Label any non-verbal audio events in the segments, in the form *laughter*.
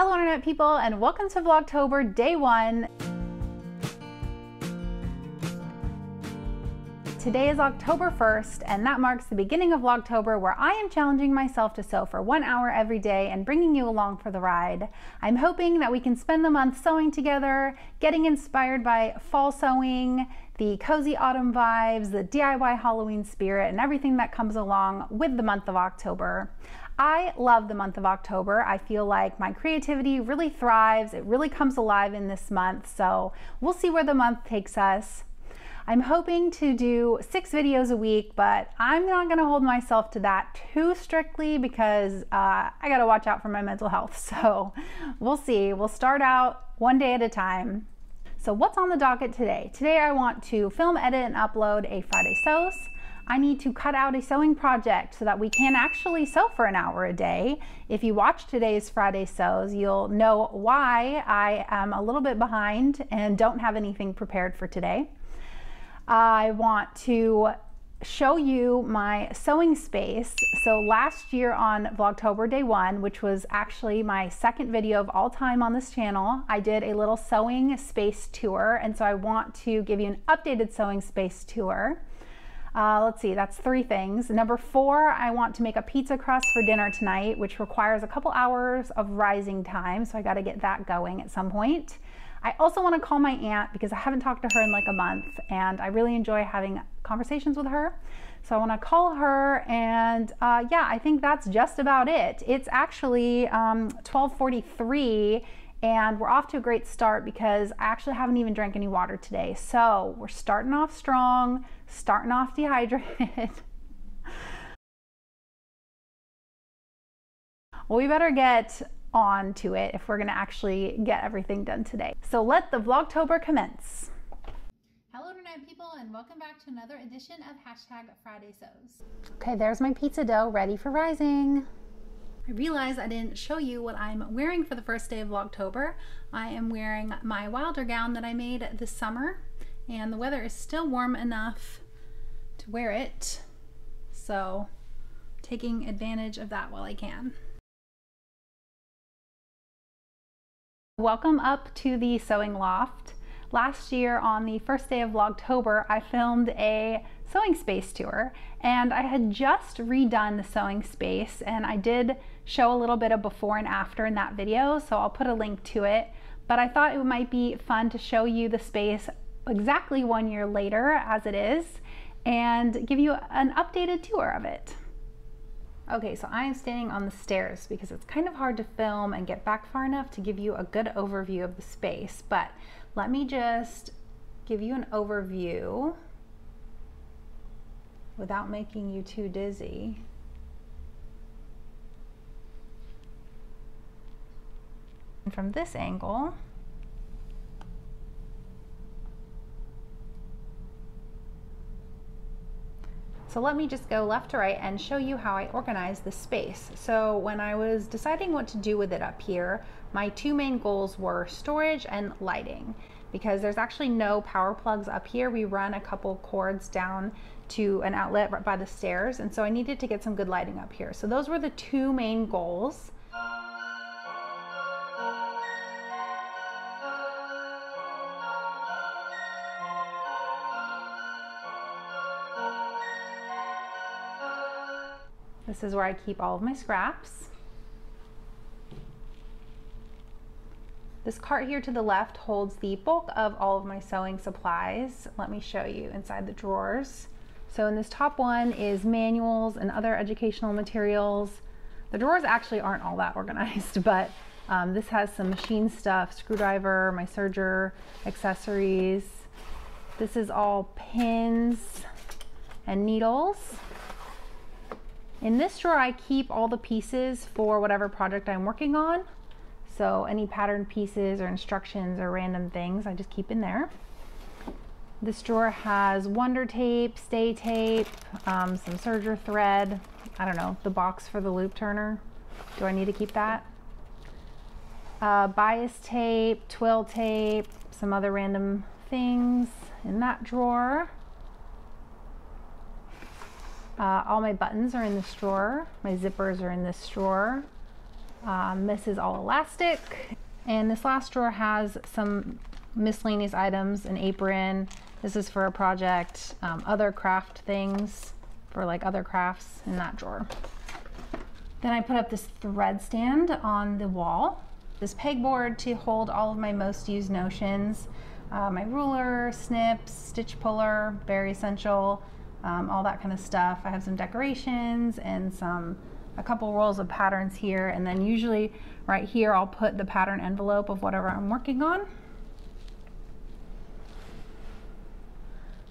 Hello Internet people and welcome to Vlogtober day one. Today is October 1st and that marks the beginning of Vlogtober where I am challenging myself to sew for one hour every day and bringing you along for the ride. I'm hoping that we can spend the month sewing together, getting inspired by fall sewing, the cozy autumn vibes, the DIY Halloween spirit, and everything that comes along with the month of October. I love the month of October. I feel like my creativity really thrives. It really comes alive in this month. So we'll see where the month takes us. I'm hoping to do six videos a week, but I'm not gonna hold myself to that too strictly because uh, I gotta watch out for my mental health. *laughs* So we'll see. We'll start out one day at a time. So what's on the docket today? Today I want to film, edit, and upload a Friday Sews. I need to cut out a sewing project so that we can actually sew for an hour a day. If you watch today's Friday Sews, you'll know why I am a little bit behind and don't have anything prepared for today. I want to show you my sewing space. So last year on Vlogtober day one, which was actually my second video of all time on this channel, I did a little sewing space tour. And so I want to give you an updated sewing space tour. Uh, let's see, that's three things. Number four, I want to make a pizza crust for dinner tonight, which requires a couple hours of rising time. So I got to get that going at some point. I also want to call my aunt because I haven't talked to her in like a month and I really enjoy having conversations with her. So I want to call her and uh, yeah, I think that's just about it. It's actually um, 1243 and we're off to a great start because I actually haven't even drank any water today. So we're starting off strong, starting off dehydrated. well, *laughs* we better get on to it if we're gonna actually get everything done today. So let the Vlogtober commence. Hello Internet people and welcome back to another edition of Hashtag Friday Sews. Okay, there's my pizza dough ready for rising. I realized I didn't show you what I'm wearing for the first day of Vlogtober. I am wearing my Wilder gown that I made this summer and the weather is still warm enough to wear it. So taking advantage of that while I can. Welcome up to the sewing loft. Last year on the first day of Vlogtober, I filmed a sewing space tour and I had just redone the sewing space and I did show a little bit of before and after in that video so I'll put a link to it but I thought it might be fun to show you the space exactly one year later as it is and give you an updated tour of it. Okay, so I am standing on the stairs because it's kind of hard to film and get back far enough to give you a good overview of the space, but let me just give you an overview without making you too dizzy. And from this angle, So let me just go left to right and show you how I organize the space. So when I was deciding what to do with it up here, my two main goals were storage and lighting because there's actually no power plugs up here. We run a couple cords down to an outlet by the stairs. And so I needed to get some good lighting up here. So those were the two main goals. This is where I keep all of my scraps. This cart here to the left holds the bulk of all of my sewing supplies. Let me show you inside the drawers. So in this top one is manuals and other educational materials. The drawers actually aren't all that *laughs* organized, but um, this has some machine stuff, screwdriver, my serger, accessories. This is all pins and needles. In this drawer, I keep all the pieces for whatever project I'm working on. So any pattern pieces or instructions or random things, I just keep in there. This drawer has wonder tape, stay tape, um, some serger thread, I don't know, the box for the loop turner. Do I need to keep that? Uh, bias tape, twill tape, some other random things in that drawer. Uh, all my buttons are in this drawer. My zippers are in this drawer. Um, this is all elastic. And this last drawer has some miscellaneous items, an apron. This is for a project, um, other craft things for like other crafts in that drawer. Then I put up this thread stand on the wall. This pegboard to hold all of my most used notions. Uh, my ruler, snips, stitch puller, very essential, um, all that kind of stuff. I have some decorations and some a couple rolls of patterns here and then usually right here I'll put the pattern envelope of whatever I'm working on.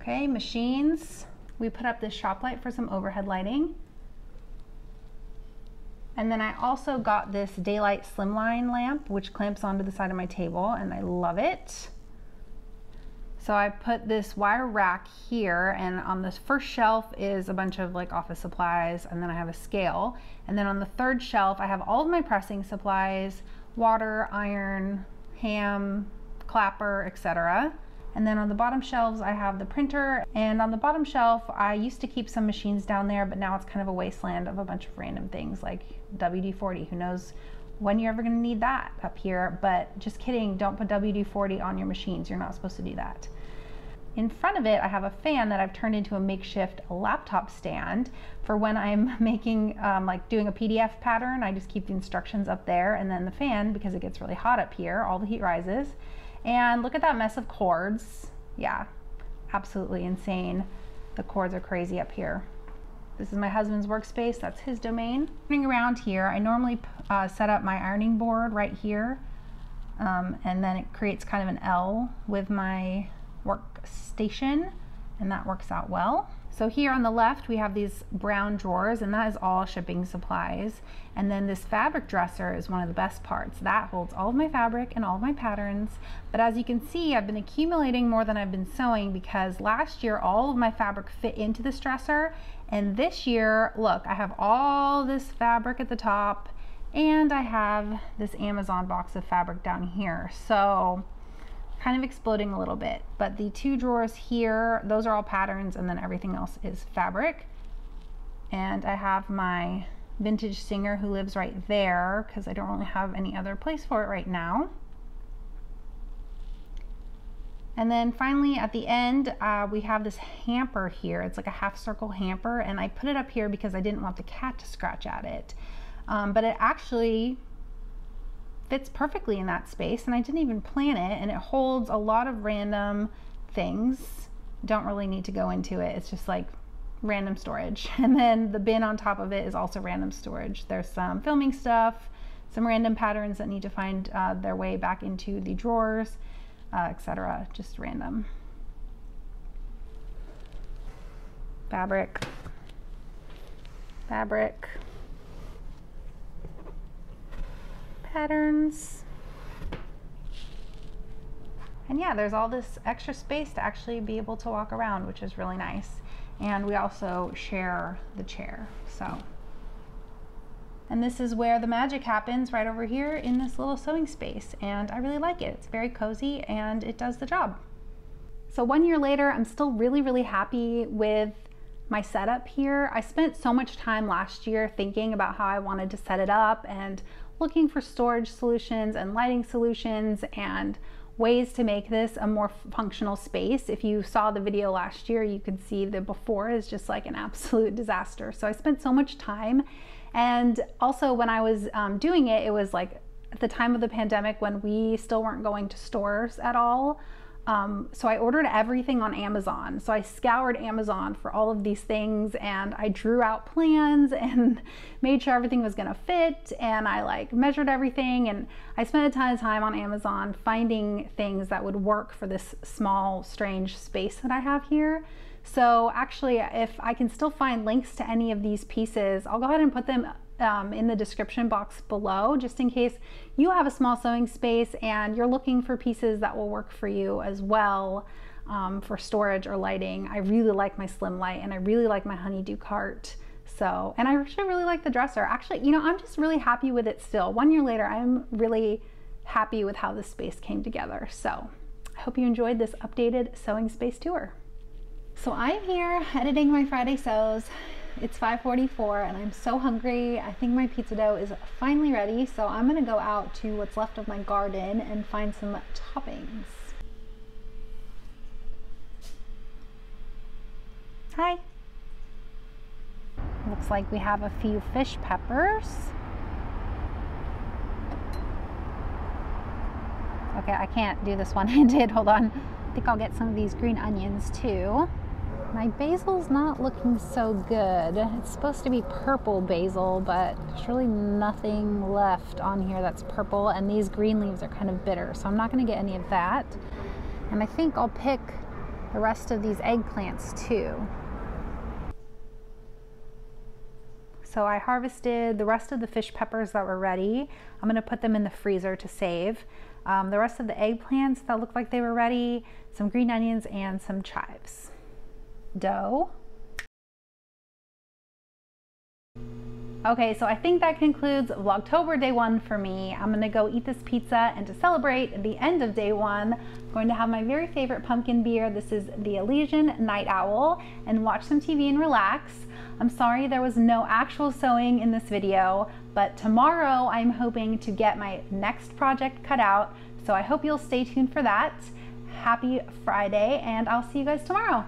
Okay, machines. We put up this shop light for some overhead lighting. And then I also got this daylight slimline lamp, which clamps onto the side of my table, and I love it. So I put this wire rack here, and on this first shelf is a bunch of like office supplies, and then I have a scale. And then on the third shelf, I have all of my pressing supplies, water, iron, ham, clapper, etc. And then on the bottom shelves, I have the printer. And on the bottom shelf, I used to keep some machines down there, but now it's kind of a wasteland of a bunch of random things like WD-40. Who knows when you're ever gonna need that up here, but just kidding, don't put WD-40 on your machines. You're not supposed to do that. In front of it, I have a fan that I've turned into a makeshift laptop stand for when I'm *laughs* making, um, like doing a PDF pattern. I just keep the instructions up there and then the fan, because it gets really hot up here, all the heat rises. And look at that mess of cords. Yeah, absolutely insane. The cords are crazy up here. This is my husband's workspace, that's his domain. Turning around here, I normally uh, set up my ironing board right here. Um, and then it creates kind of an L with my workstation, and that works out well. So here on the left, we have these brown drawers and that is all shipping supplies. And then this fabric dresser is one of the best parts. That holds all of my fabric and all of my patterns. But as you can see, I've been accumulating more than I've been sewing because last year, all of my fabric fit into this dresser. And this year, look, I have all this fabric at the top and I have this Amazon box of fabric down here. So kind of exploding a little bit. But the two drawers here, those are all patterns and then everything else is fabric. And I have my vintage singer who lives right there because I don't really have any other place for it right now. And then finally at the end, uh, we have this hamper here. It's like a half circle hamper and I put it up here because I didn't want the cat to scratch at it. Um, but it actually fits perfectly in that space and I didn't even plan it and it holds a lot of random things. Don't really need to go into it. It's just like random storage. *laughs* And then the bin on top of it is also random storage. There's some filming stuff, some random patterns that need to find uh, their way back into the drawers, uh, etc. Just random. Fabric, fabric, patterns. And yeah, there's all this extra space to actually be able to walk around, which is really nice. And we also share the chair, so. And this is where the magic happens right over here in this little sewing space. And I really like it. It's very cozy and it does the job. So one year later, I'm still really, really happy with my setup here. I spent so much time last year thinking about how I wanted to set it up and looking for storage solutions and lighting solutions and ways to make this a more functional space. If you saw the video last year, you could see the before is just like an absolute *laughs* disaster. So I spent so much time. And also when I was um, doing it, it was like at the time of the pandemic when we still weren't going to stores at all. Um, so I ordered everything on Amazon. So I scoured Amazon for all of these things and I drew out plans *laughs* and made sure everything was gonna fit and I like measured everything and I spent a ton of time on Amazon finding things that would work for this small, strange space that I have here. So actually, if I can still find links to any of these pieces, I'll go ahead and put them um, in the description box below, just in case you have a small sewing space and you're looking for pieces that will work for you as well um, for storage or lighting. I really like my slim light and I really like my honeydew cart. So, and I actually really like the dresser. Actually, you know, I'm just really happy with it still. One year later, I'm really happy with how this space came together. So I hope you enjoyed this updated sewing space tour. So I'm here editing my Friday sews it's 5:44 and I'm so hungry. I think my pizza dough is finally ready, so I'm going to go out to what's left of my garden and find some toppings. Hi. Looks like we have a few fish peppers. Okay, I can't do this one-handed. *laughs* Hold on. I think I'll get some of these green onions too. My basil's not looking so good. It's supposed to be purple basil, but there's really nothing left on here that's purple, and these green leaves are kind of bitter, so I'm not gonna get any of that. And I think I'll pick the rest of these eggplants too. So I harvested the rest of the fish peppers that were ready. I'm gonna put them in the freezer to save. Um, the rest of the eggplants that looked like they were ready, some green onions and some chives dough. Okay, so I think that concludes Vlogtober day one for me. I'm gonna go eat this pizza and to celebrate the end of day one, I'm going to have my very favorite pumpkin beer. This is the Elysian Night Owl and watch some TV and relax. I'm sorry there was no actual sewing in this video, but tomorrow I'm hoping to get my next project cut out. So I hope you'll stay tuned for that. Happy Friday and I'll see you guys tomorrow.